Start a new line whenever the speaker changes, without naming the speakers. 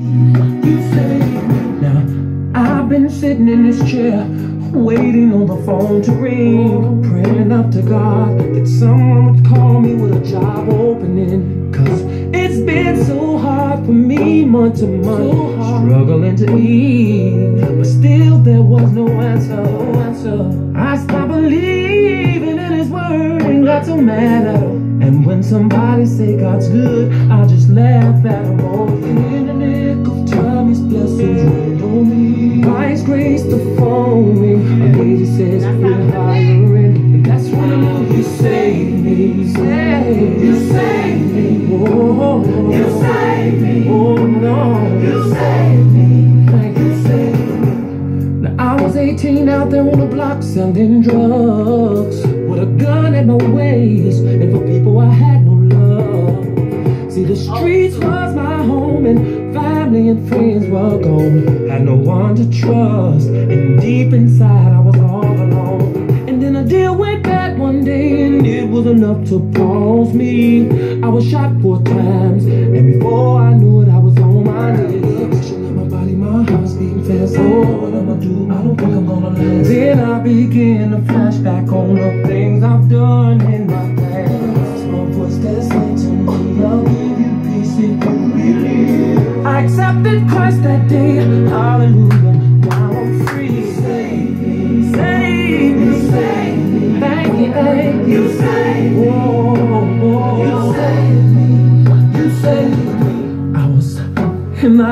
You saved me. Now, I've been sitting in this chair, waiting on the phone to ring, praying up to God that someone would call me with a job opening. Cause it's been so hard for me, month to month, struggling to eat. But still, there was no answer. No answer. I stopped believing in His word and got so mad at Him. And when somebody say God's good, I just laugh at Him. Oh, me. Grace, the phone ring. A lady says we're hiring, and that's when I know you saved me. Saved, you saved me. Oh, you saved me. Oh no, you saved me. Thank you, saved me. Now I was 18 out there on the block selling drugs with a gun at my waist, and for people I had no love. See, the streets was my home, and friends were gone. Had no one to trust, and deep inside I was all alone. And then a deal went bad one day, and it was enough to pause me. I was shot four times, and before I knew it, I was on my knees. My body, my. Oh, what I'ma do? I don't think I'm gonna last. Then I begin to flash back on the things I've I accepted Christ that day. Hallelujah. Now I'm free. Save me. Save me. Save me. Thank you. Thank you. Save me. Whoa, whoa. You saved me. You saved me. I was in the